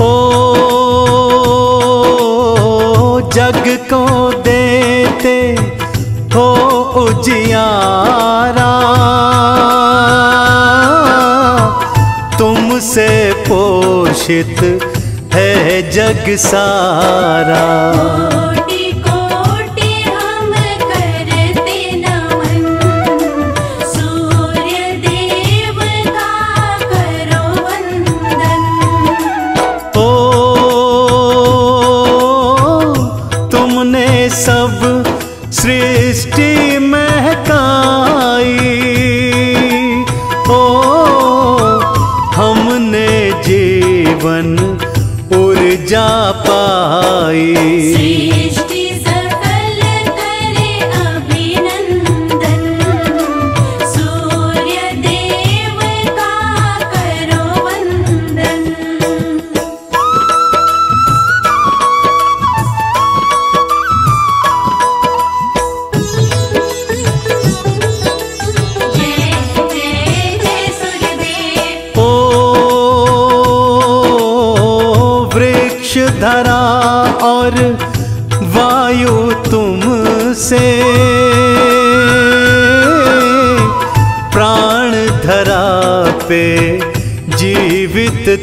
हो जग को देते हो उजियारा। तुमसे पोषित है जग सारा।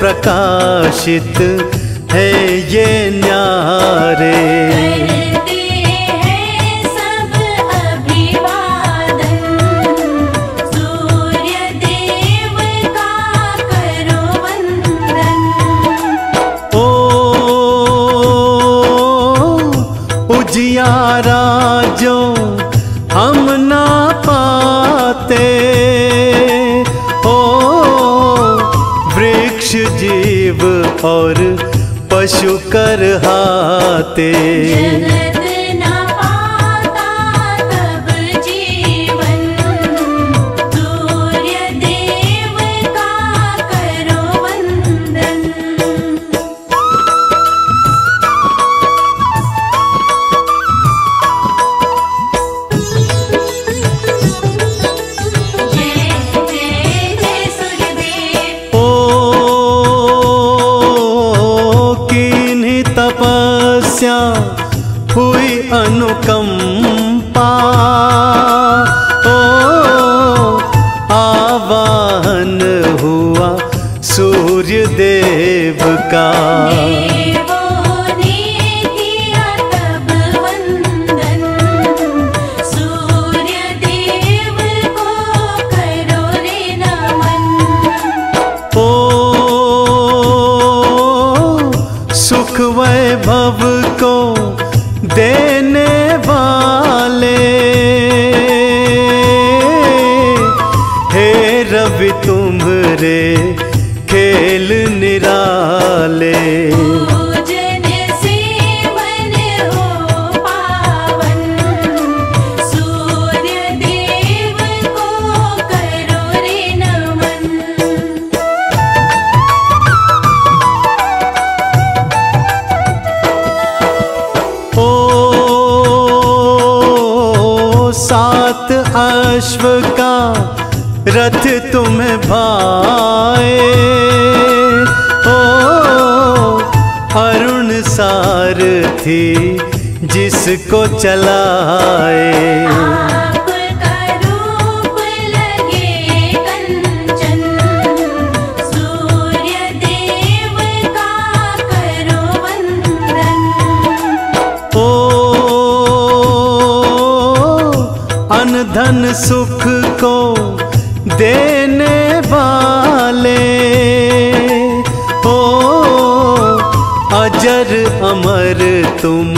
प्रकाशित है ये न्यारे। और पशु कर हाते विश्व का रथ तुम्हें भाए। हो अरुण सार थी जिसको चलाए। सुख को देने वाले। ओ अजर अमर तुम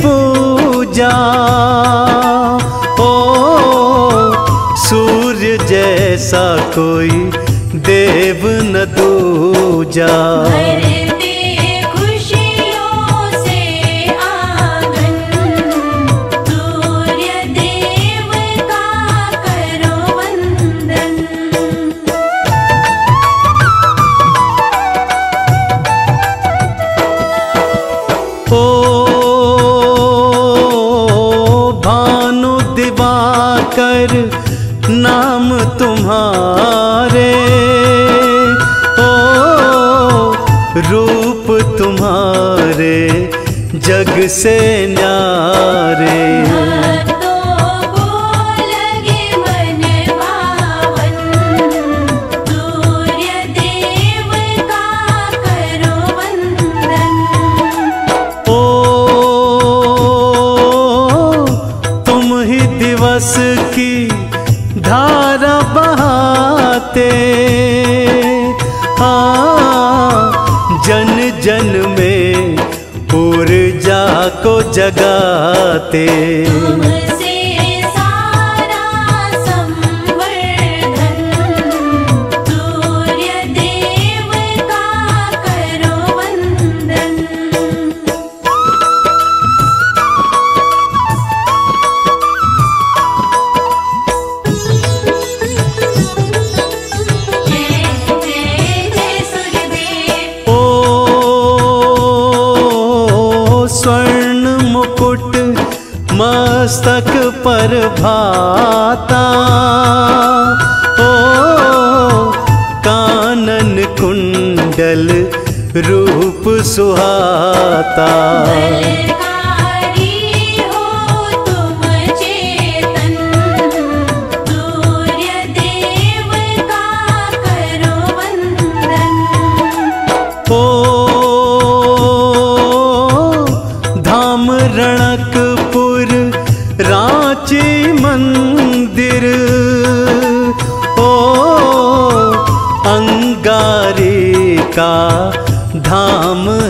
पूजा। ओ सूर्य जैसा कोई देव न दूजा। से न्यारे जगाते।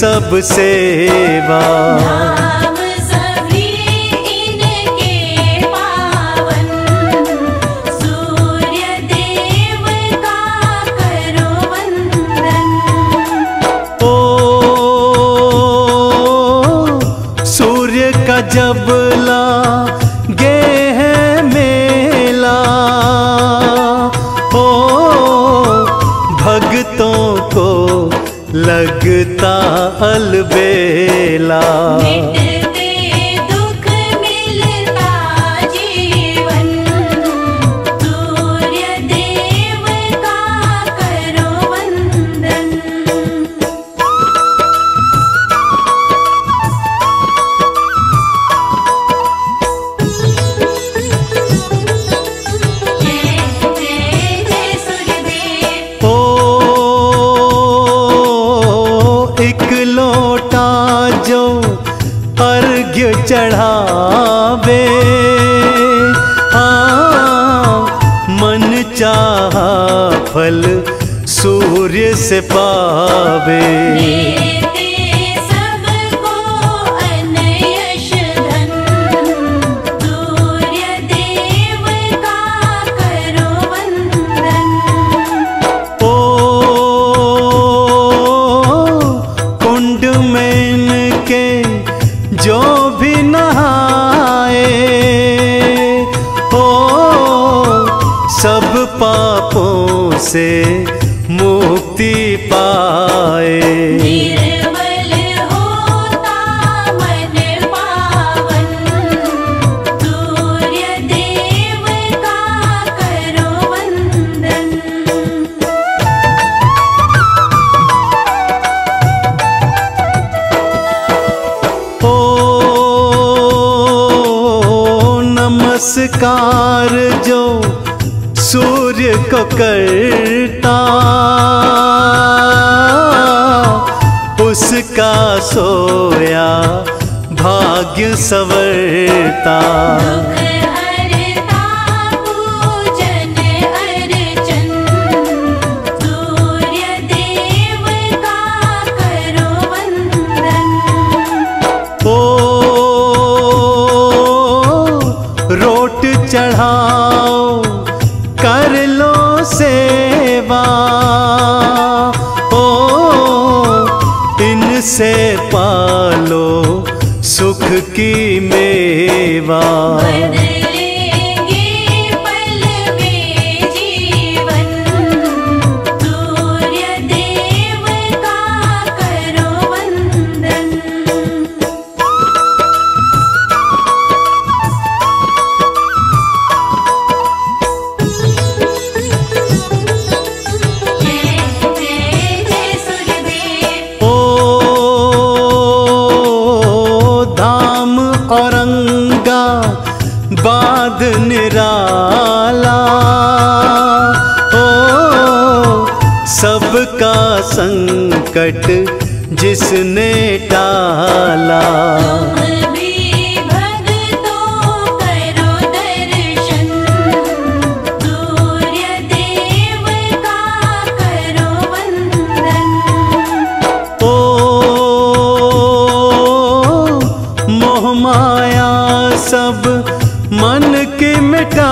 सब सेवा। चढ़ावे। हाँ मन चाहा फल सूर्य से पा की मेवा। मन के मिटा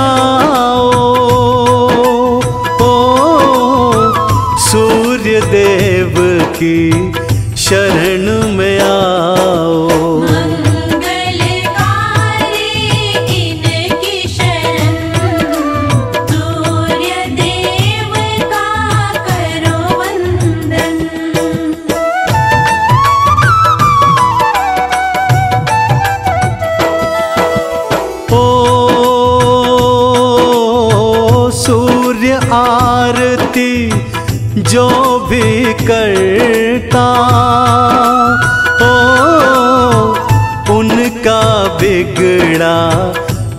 बिगड़ा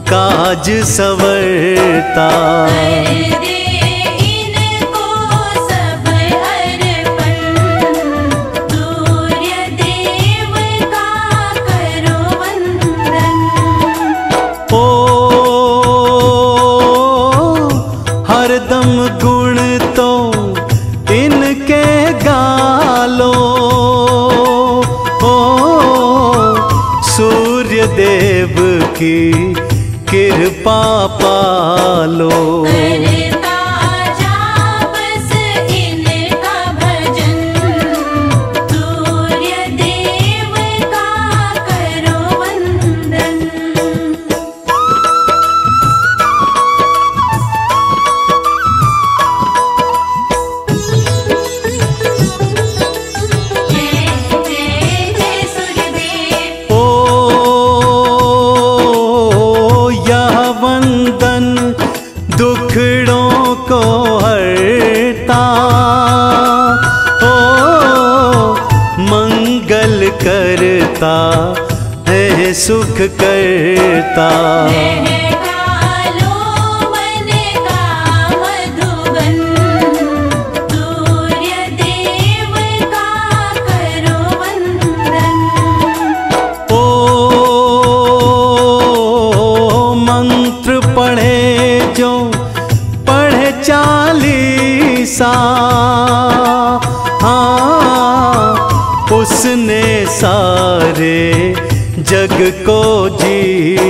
काज सवरता। देता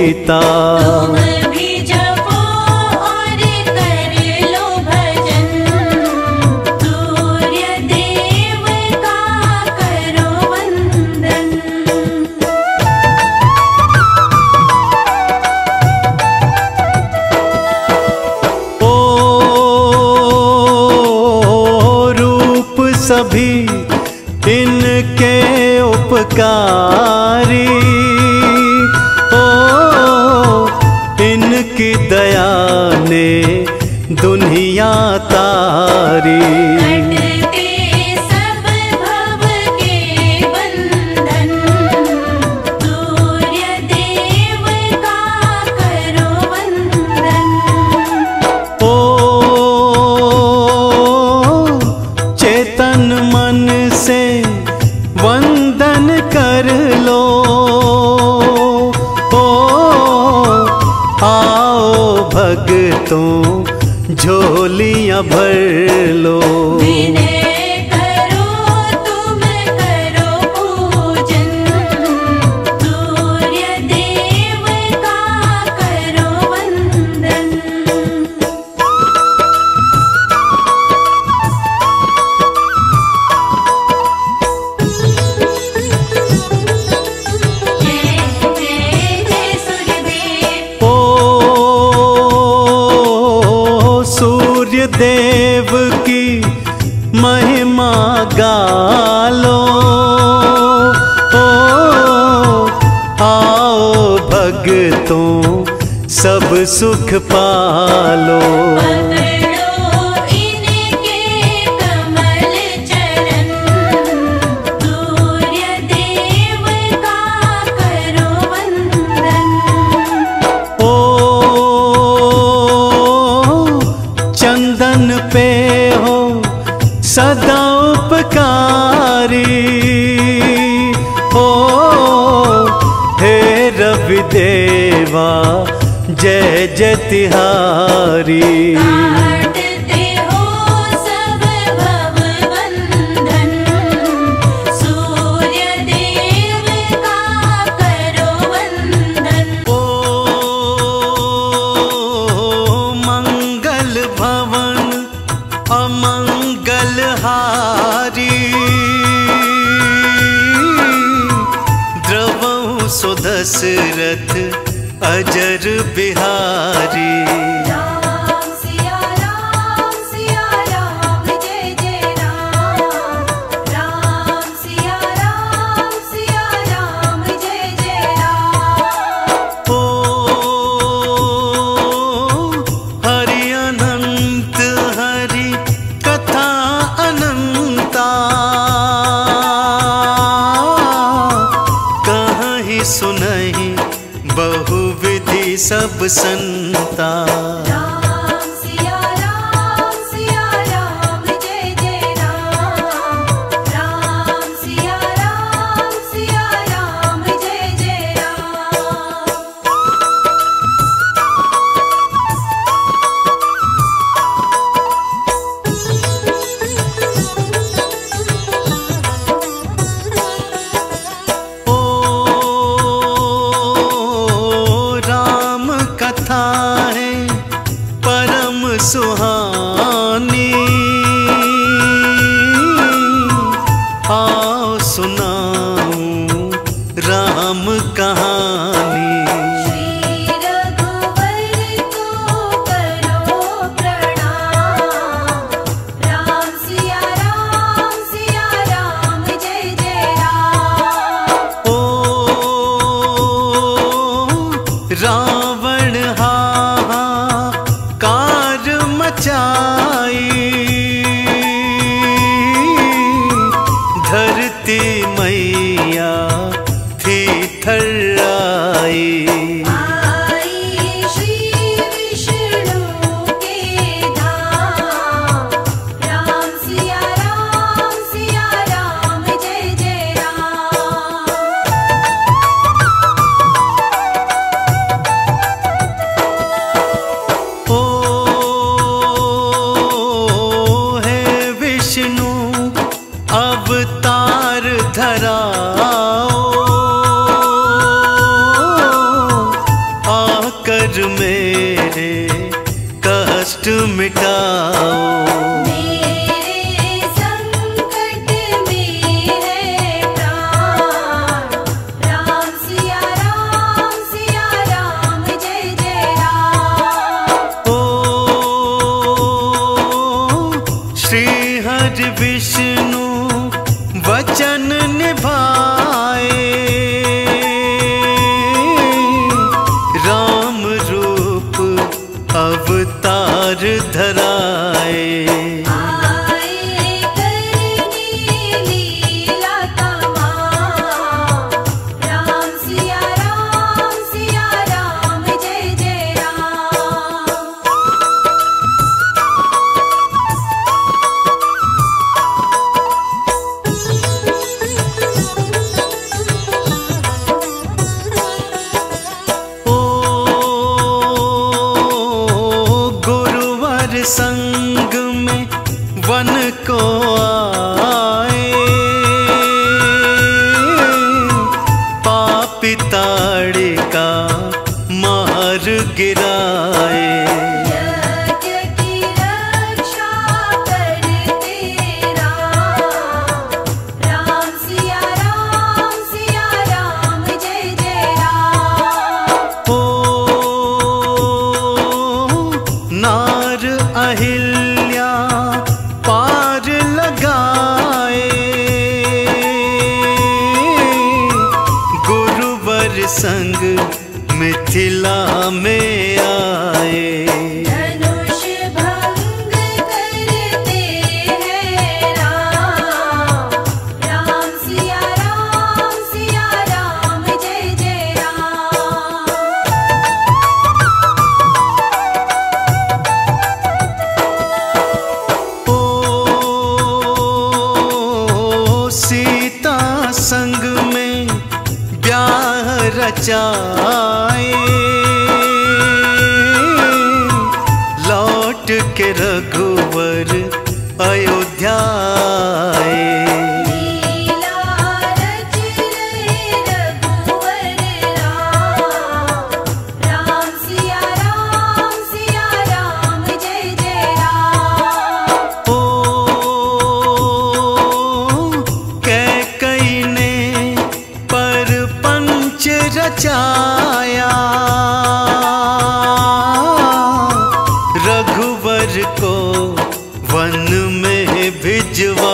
जग को जीता दुनिया तारी। जय अवतार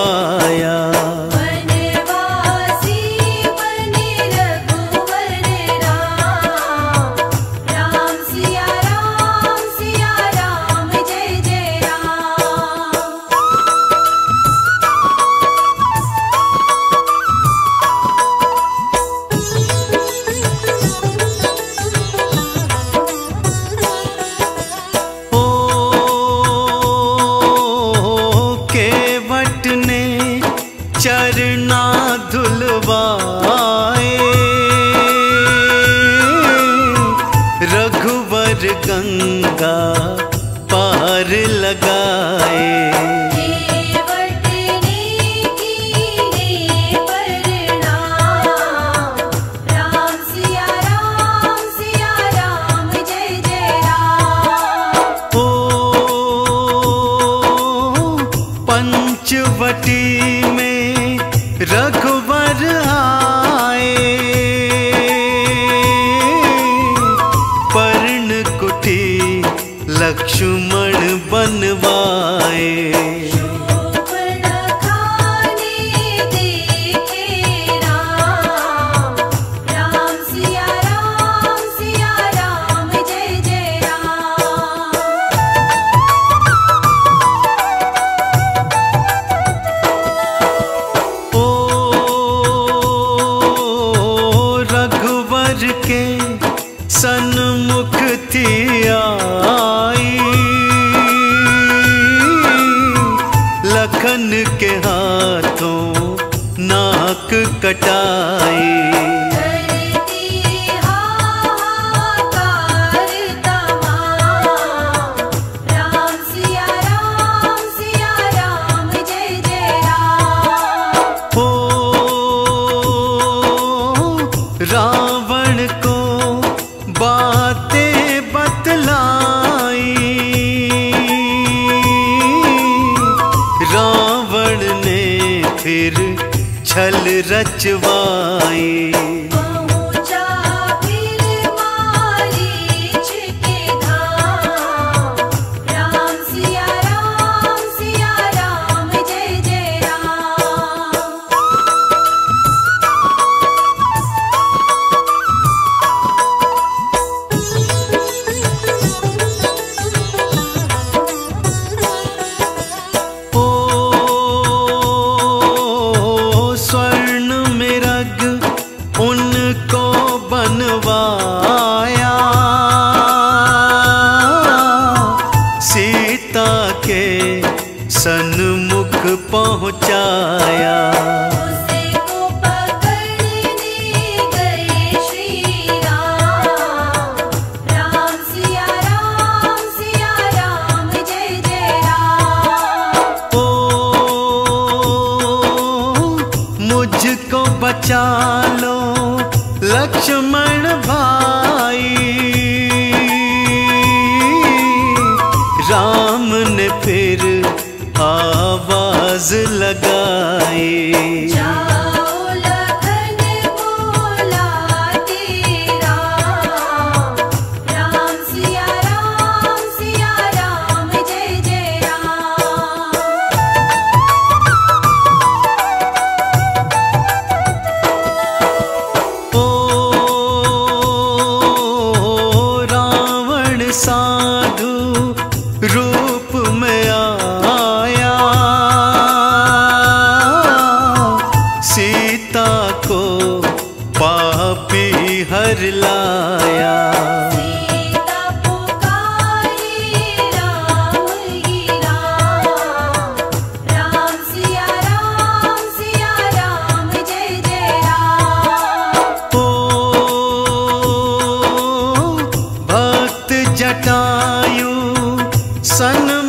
आया सनमुख पहुँचाया।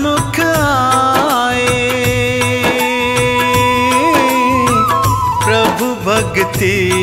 सन्मुख आए। प्रभु भक्ति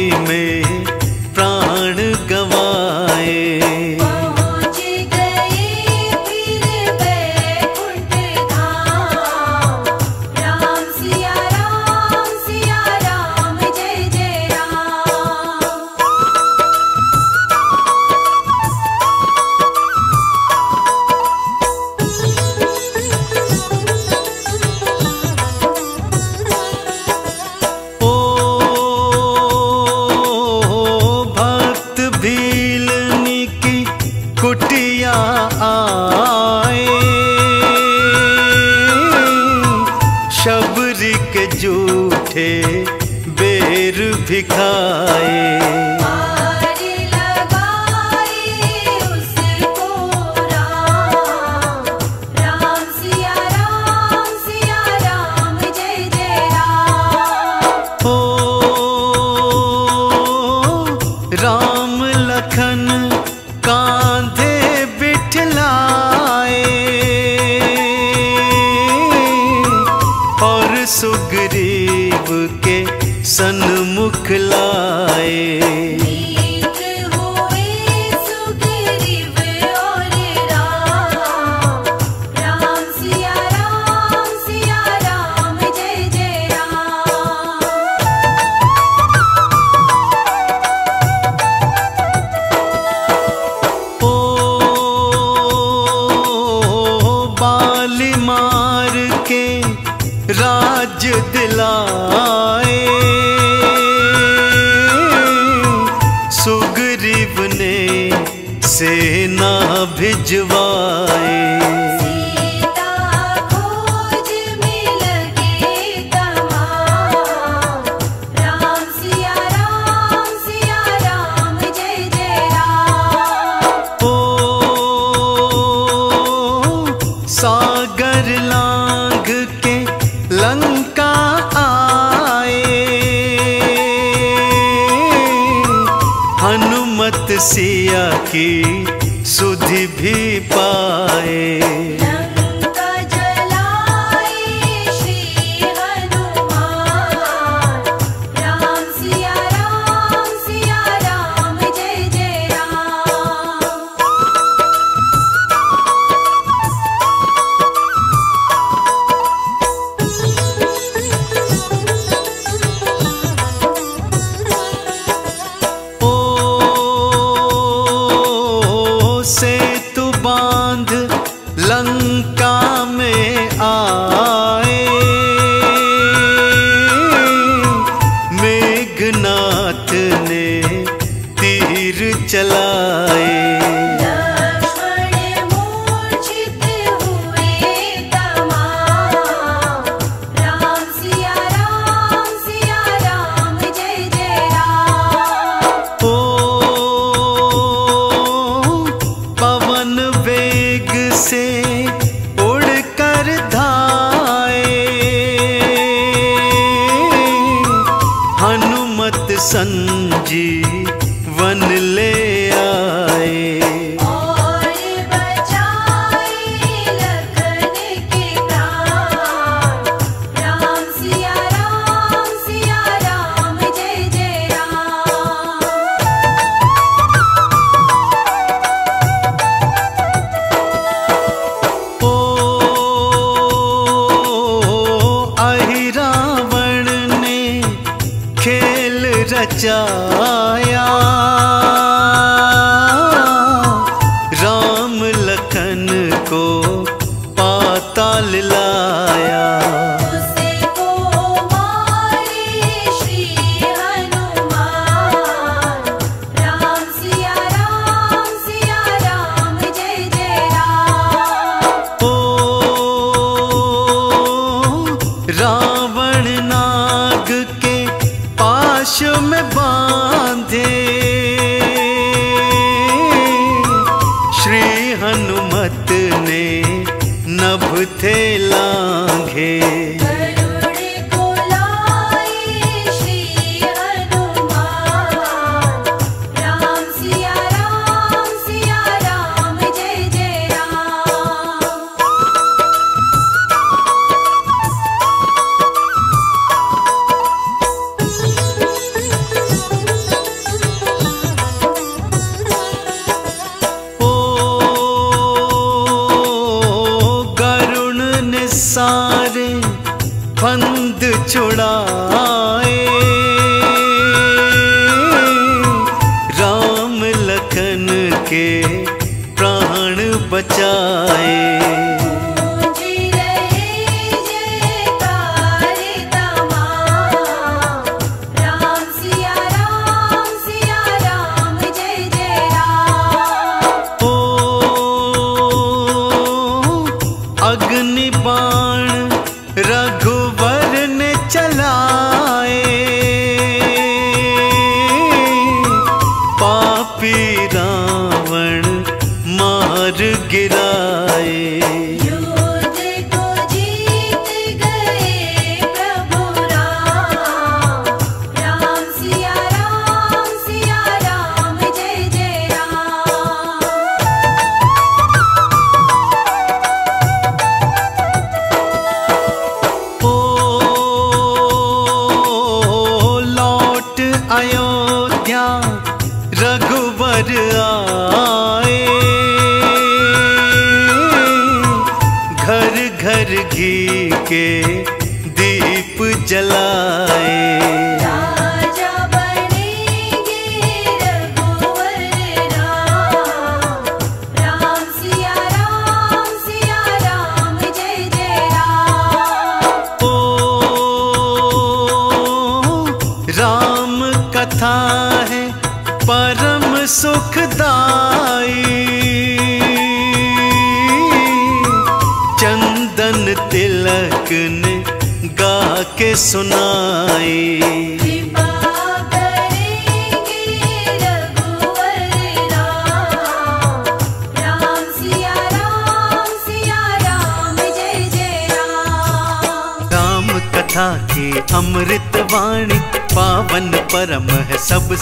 पर गिराए।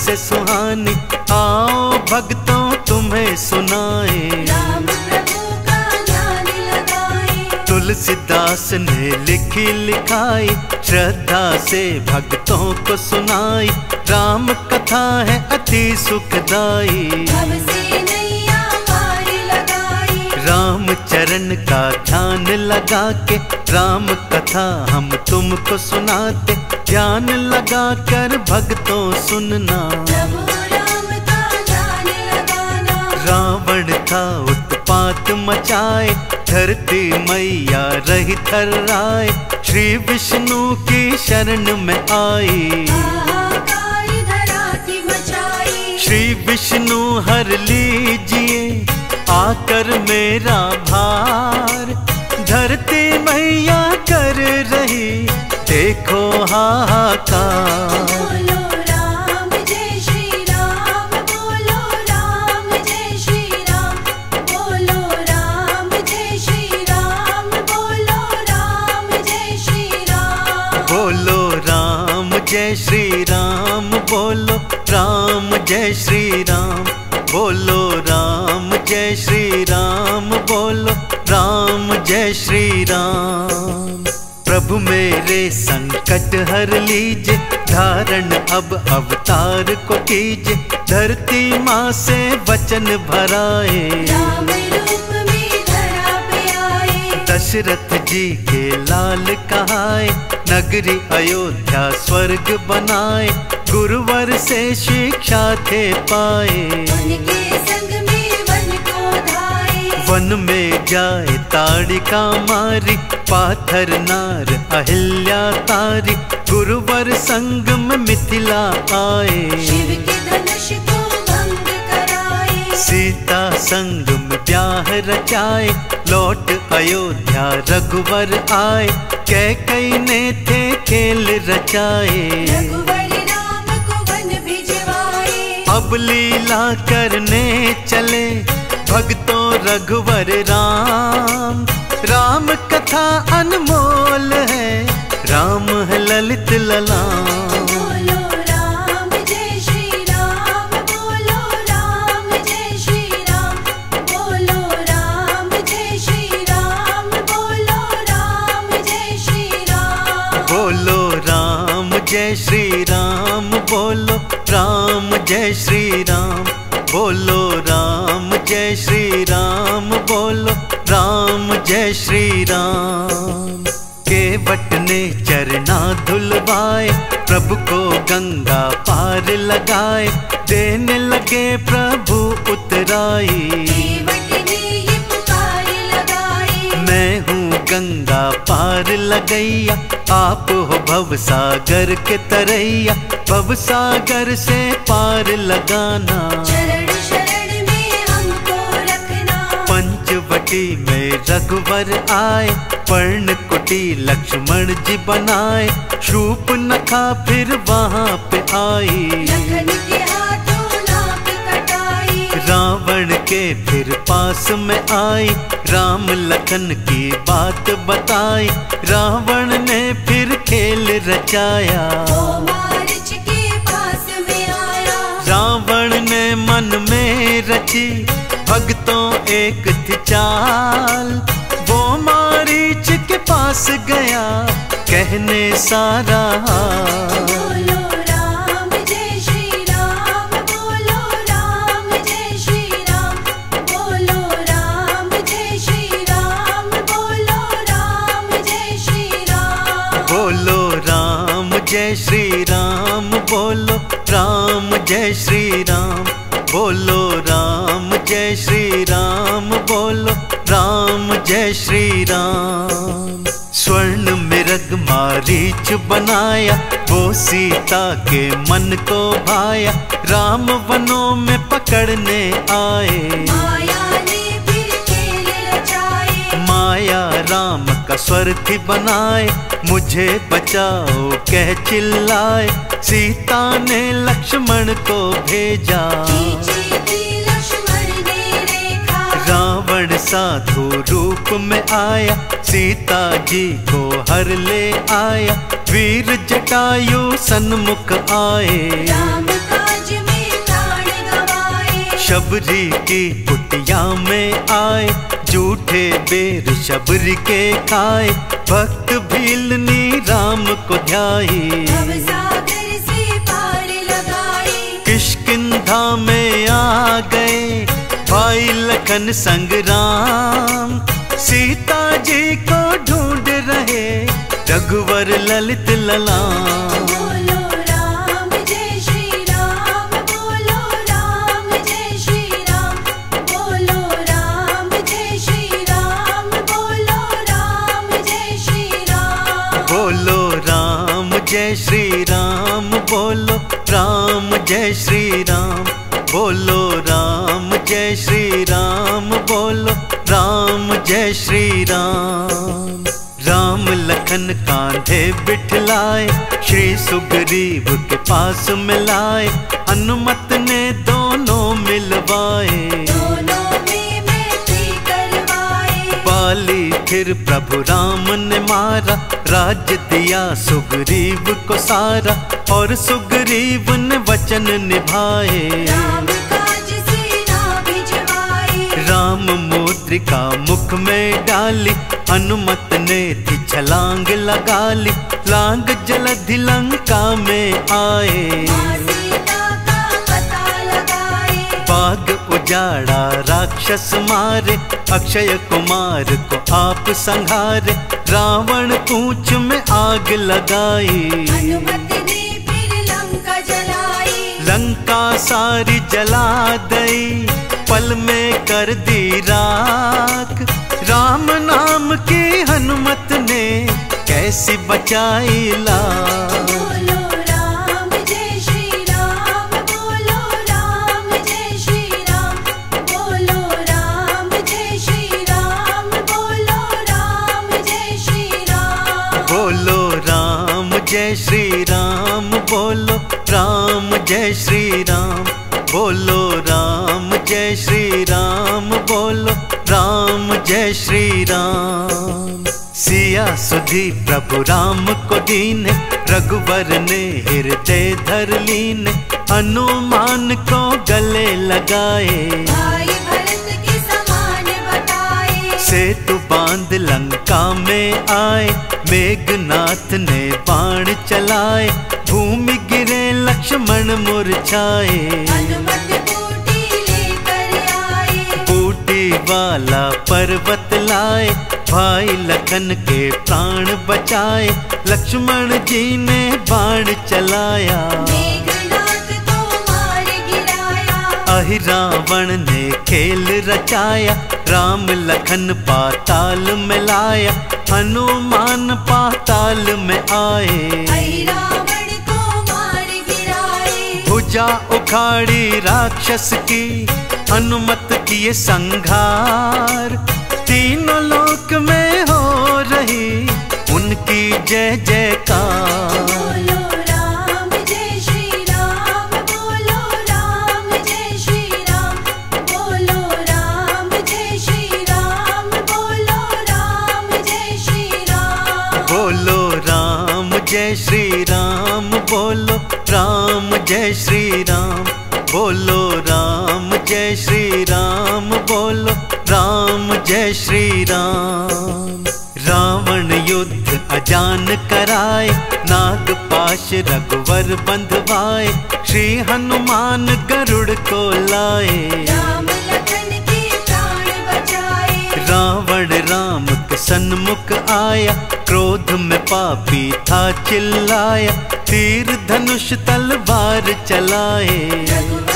सबसे सुहानी। आओ भक्तों तुम्हें सुनाए। राम प्रभु का ध्यान लगाए। तुलसीदास ने लिखी लिखाई श्रद्धा से भक्तों को सुनाई। राम कथा है अति सुखदाई। से राम चरण का ध्यान लगा के राम कथा हम तुमको सुनाते। ध्यान लगा कर भक्तों सुनना। रावण था उत्पात मचाए धरती मैया रही थर्राए। श्री विष्णु की शरण में आई। श्री विष्णु हर लीजिए आकर मेरा भार। धरती मैया कर रही देखो हाहाकार बोलो राम जय श्री राम बोलो राम जय श्री राम बोलो राम जय श्री राम बोलो राम जय श्री राम प्रभु मेरे संकट हर लीजिए धारण अब अवतार को कीजिए धरती माँ से वचन भराए। राम रूप में धरा पे आए दशरथ जी के लाल कहाए नगरी अयोध्या स्वर्ग बनाए गुरुवर से शिक्षा थे पाए। उनके संग में वन वन में जाए ताड़िका मारी पाथर नार अहिल्या तारी गुरुवर संग में मिथिला आए। शिव के धनुष को भंग कराए। सीता संग में ब्याह रचाए लौट अयोध्या रघुवर आए कह कई ने थे खेल रचाए। रघुवर राम को वन भिजवाए। अब लीला करने चले भक्तों रघुवर राम। राम कथा अनमोल है राम है ललित ललाम बोलो राम जय श्री राम बोलो राम जय श्री राम बोलो राम जय श्री राम बोलो राम जय श्री राम। केवट ने चरना धुलवाए प्रभु को गंगा पार लगाए। देने लगे प्रभु उतराई मैं हूँ गंगा पार लगैया आप हो भव सागर के तरैया। भव सागर से पार लगाना। पंचवटी में रघुवर आए पर्ण कुटी लक्ष्मण जी बनाए। शूप नखा फिर वहाँ पे आई। लखन के हाथों नाक कटाई। रावण के फिर पास में आई। राम लखन की बात बताई। रावण ने फिर खेल रचाया। के पास में आया। रावण ने मन में रची। भक्तों एक थी चाल। वो मारीच के पास गया कहने सारा बोलो राम जय श्री राम बोलो राम जय श्री राम बोलो राम। जय श्री राम बोलो राम जय श्री राम। स्वर्ण मृग मारीच बनाया वो सीता के मन को भाया राम वनों में पकड़ने आए। माया राम का स्वर थी बनाए मुझे बचाओ कह चिल्लाए सीता ने लक्ष्मण को भेजा। साधु रूप में आया सीता जी को हर ले आया वीर जटायु सन्मुख आए। शबरी की कुटिया में आए झूठे बेर शबरी के खाए भक्त भीलनी राम को ध्याई किष्किंधा में आ गए भाई लखन संग राम। सीता जी को ढूंढ रहे रघुवर ललित ललाम। बोलो राम जय श्री राम बोलो राम जय श्री राम बोलो राम। जय श्री राम बोलो राम जय श्री राम। राम लखन कांधे बिठलाए श्री सुग्रीव के पास मिलाए हनुमत ने दोनों मिलवाए। बाली फिर प्रभु राम ने मारा राज दिया सुग्रीव को सारा और सुग्रीव ने वचन निभाए। राम मुद्रिका मुख में डाली, हनुमत ने छलांग लगा ली लांग जलधि लंका में आए। बाग उजाड़ा राक्षस मारे, अक्षय कुमार को आप संहारे। रावण पूंछ में आग लगाई। लंका सारी जला दई। पल में कर दी राख। राम नाम के हनुमत ने कैसी बचाई ला बोलो राम जय श्री राम बोलो राम जय श्री राम बोलो राम जय श्री राम बोलो राम जय श्री राम। सिया सुधी प्रभु राम को दीन रघुवर ने हृदय धर लीन हनुमान को गले लगाए। सेतु बाँध लंका में आए मेघनाथ ने बाण चलाए भूमि गिरे लक्ष्मण मुरझाए। वाला पर्वत लाए भाई लखन के प्राण बचाए लक्ष्मण जी ने बाण चलाया। गिराया। अहि रावण ने खेल रचाया राम लखन पाताल में लाया हनुमान पाताल में आए। रावण को मार गिराए। भुजा उखाड़ी राक्षस की अनुमत किए संघार। तीनों लोक में हो रही उनकी जय जयकार। बोलो राम जय श्री राम बोलो राम जय श्री राम बोलो राम। जय श्री राम बोलो राम जय श्री राम। रावण युद्ध अजान कराए नागपाश रघुवर बंधवाए श्री हनुमान गरुड़ को लाए। रावण राम के सन्मुख आया क्रोध में पापी था चिल्लाया तीर धनुष तलवार चलाए।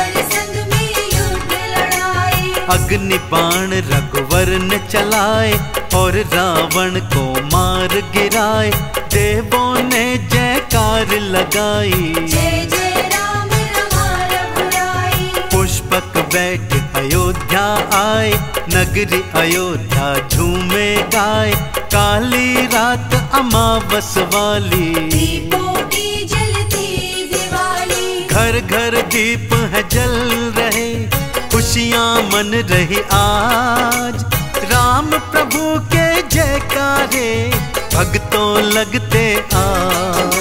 लड़ाए अग्नि बाण रघुवर ने चलाए और रावण को मार गिराए। देवों ने जयकार लगाई। जय जय राम पुष्पक बैठ अयोध्या आए नगरी अयोध्या झूमे गाए। काली रात अमावस वाली। दीपों की जलती दिवाली। घर घर दीप है जल रहे। खुशियाँ मन रही आज। राम प्रभु के जयकारे भक्तों लगते आज।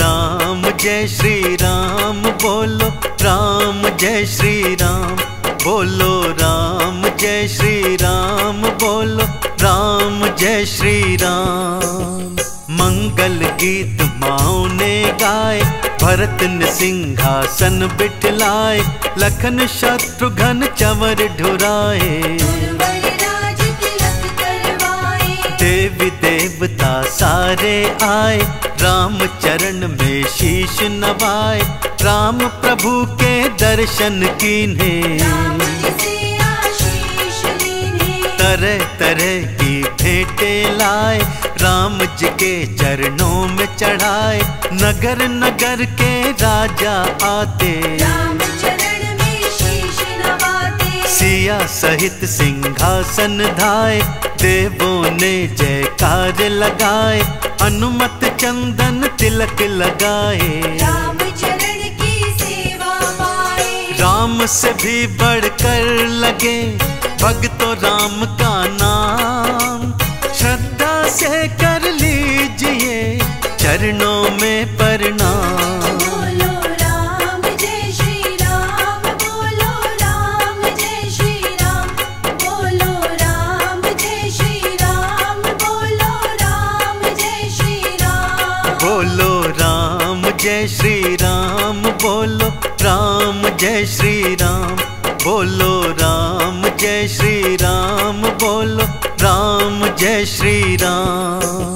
राम जय श्री राम बोलो राम जय श्री राम बोलो राम। जय श्री राम, बोलो राम, जय श्री राम। मंगल गीत माओ ने गाए भरत ने सिंहासन बिठलाए, लखन शत्रुघ्न चवर ढुराए। देवी देवता सारे आए, राम चरण में शीश नवाए, राम प्रभु के दर्शन कीने। तरह तरह की भेंटे लाए राम जी के चरणों में चढ़ाए नगर नगर के राजा आते। राम चरण में शीश नवाते। सिया सहित सिंहासन धाए देवों ने जयकार लगाए अनुमत चंदन तिलक लगाए। राम चरण की सेवा पाए। राम से भी बढ़कर लगे भक्तों राम का नाम। श्रद्धा से कर लीजिए चरणों में प्रणाम। बोलो राम जय श्री राम बोलो राम जय श्री राम बोलो जय श्री राम बोलो राम जय श्री राम।